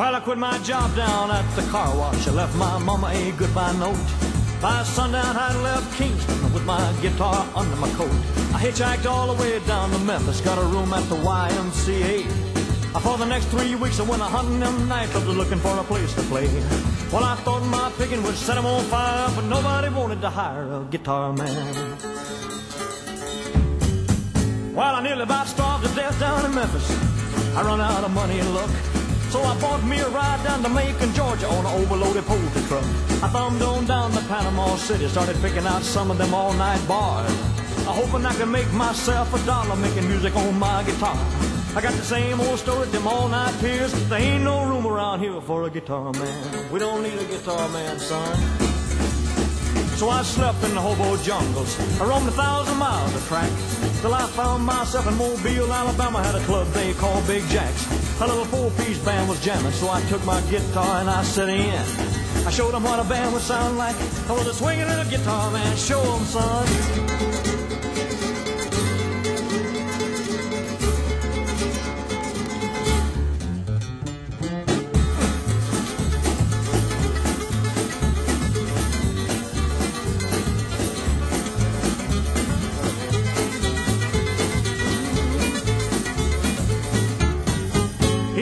Well, I quit my job down at the car wash. I left my mama a goodbye note. By sundown, I left Kingston with my guitar under my coat. I hitchhiked all the way down to Memphis, got a room at the YMCA. For the next three weeks, I went a hunting them nightclubs looking for a place to play. Well, I thought my picking would set 'em on fire, but nobody wanted to hire a guitar man. Well, I nearly about starved to death down in Memphis. I run out of money and luck. So I bought me a ride down to Macon, Georgia on an overloaded poultry truck. I thumbed on down to Panama City, started picking out some of them all-night bars. I hoping I could make myself a dollar making music on my guitar. I got the same old story, them all-night piers. There ain't no room around here for a guitar man. We don't need a guitar man, son. So I slept in the hobo jungles. I roamed a thousand miles of track. Till I found myself in Mobile, Alabama. Had a club they called Big Jack's. A little four-piece band was jamming, so I took my guitar and I set in. I showed them what a band would sound like. I was a swinging a guitar man. Show Show 'em, son.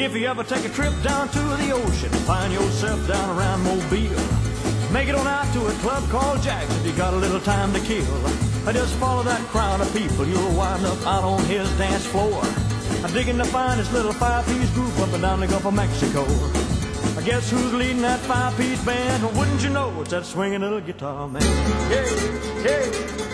If you ever take a trip down to the ocean, find yourself down around Mobile. Make it on out to a club called Jack's if you got a little time to kill. I just follow that crowd of people, you'll wind up out on his dance floor. I'm digging to find this little five-piece group up and down the Gulf of Mexico. I guess who's leading that five-piece band? Wouldn't you know it's that swinging little guitar man? Yeah, yeah.